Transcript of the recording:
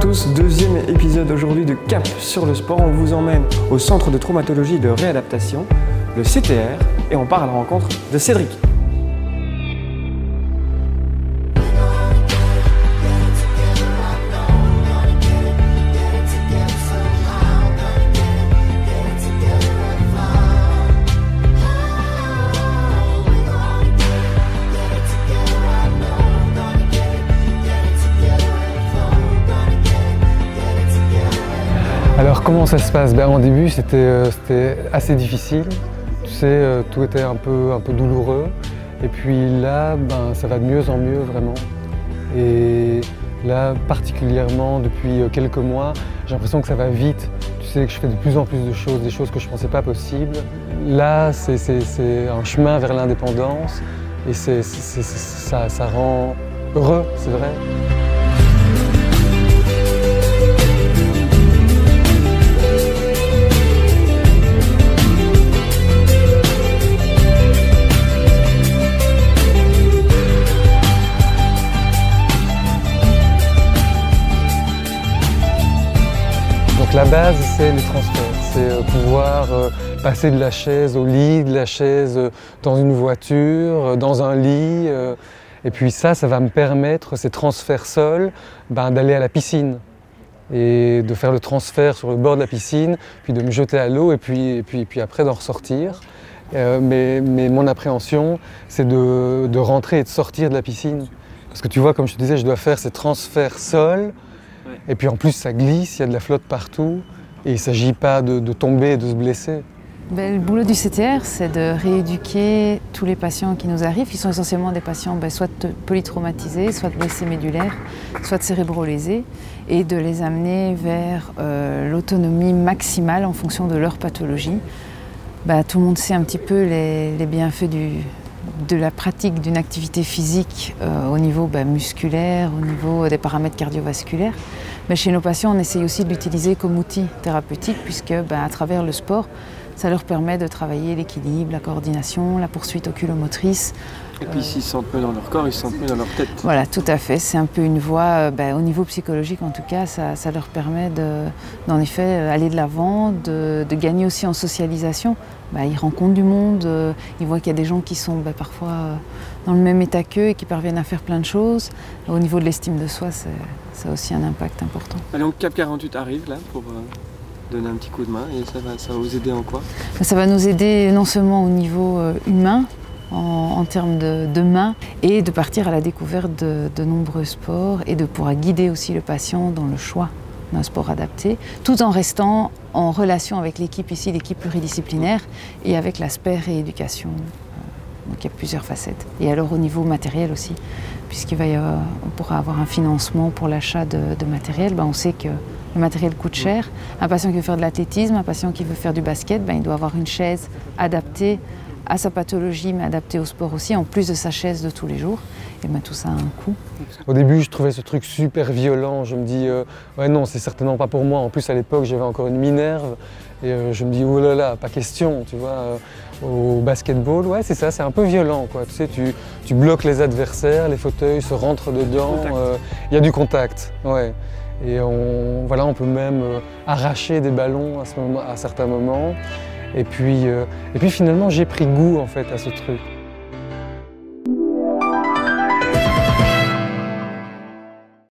tous, deuxième épisode aujourd'hui de Cap sur le sport. On vous emmène au centre de traumatologie et de réadaptation, le CTR, et on part à la rencontre de Cédric. Comment ça se passe? Ben, Au début euh, c'était assez difficile, tu sais, euh, tout était un peu, un peu douloureux. Et puis là, ben, ça va de mieux en mieux vraiment. Et là, particulièrement depuis euh, quelques mois, j'ai l'impression que ça va vite. Tu sais que je fais de plus en plus de choses, des choses que je ne pensais pas possibles. Là, c'est un chemin vers l'indépendance et ça, ça rend heureux, c'est vrai. La base, c'est les transferts. C'est euh, pouvoir euh, passer de la chaise au lit, de la chaise euh, dans une voiture, dans un lit. Et puis ça, ça va me permettre, ces transferts seuls, ben, d'aller à la piscine et de faire le transfert sur le bord de la piscine, puis de me jeter à l'eau et puis, après d'en ressortir. mais, mon appréhension, c'est de, de, rentrer et de sortir de la piscine. Parce que tu vois, comme je te disais, je dois faire ces transferts seuls et puis en plus, ça glisse, il y a de la flotte partout, et il ne s'agit pas de, tomber et de se blesser. Ben, le boulot du CTR, c'est de rééduquer tous les patients qui nous arrivent, qui sont essentiellement des patients ben, soit polytraumatisés, soit blessés médulaires, soit cérébrolésés, et de les amener vers euh, l'autonomie maximale en fonction de leur pathologie. Ben, tout le monde sait un petit peu les bienfaits du, de la pratique d'une activité physique euh, au niveau bah, musculaire, au niveau des paramètres cardiovasculaires. Mais chez nos patients, on essaye aussi de l'utiliser comme outil thérapeutique puisque bah, à travers le sport, ça leur permet de travailler l'équilibre, la coordination, la poursuite oculomotrice. Et puis s'ils se sentent mieux dans leur corps, ils se sentent mieux dans leur tête. Voilà, tout à fait. C'est un peu une voie, euh, bah, au niveau psychologique en tout cas, ça, leur permet d'en effet euh, aller de l'avant, de, gagner aussi en socialisation. Bah, ils rencontrent du monde, euh, ils voient qu'il y a des gens qui sont bah, parfois dans le même état qu'eux et qui parviennent à faire plein de choses. Au niveau de l'estime de soi, ça a aussi un impact important. donc Cap 48 arrive là pour donner un petit coup de main et ça va, ça va vous aider en quoi? Ça va nous aider non seulement au niveau humain, en, termes de, mains et de partir à la découverte de, nombreux sports et de pouvoir guider aussi le patient dans le choix d'un sport adapté, tout en restant en relation avec l'équipe ici, l'équipe pluridisciplinaire, et avec l'aspect rééducation. Donc il y a plusieurs facettes. Et alors au niveau matériel aussi, puisqu'il va y avoir, on pourra avoir un financement pour l'achat de, matériel, ben on sait que le matériel coûte cher. Un patient qui veut faire de l'athlétisme, un patient qui veut faire du basket, ben il doit avoir une chaise adaptée à sa pathologie, mais adapté au sport aussi, en plus de sa chaise de tous les jours. Et ben, tout ça a un coût. Au début, je trouvais ce truc super violent. Je me dis, euh, ouais, non, c'est certainement pas pour moi. En plus, à l'époque, j'avais encore une minerve. Et euh, je me dis, oh là là, pas question, tu vois. Euh, au basketball, ouais, c'est ça, c'est un peu violent, quoi. Tu sais, tu, tu, bloques les adversaires, les fauteuils se rentrent dedans. Il y a du contact, ouais. Et on, voilà, on peut même arracher des ballons à, ce moment, à certains moments. Et puis, euh, et puis finalement, j'ai pris goût en fait à ce truc.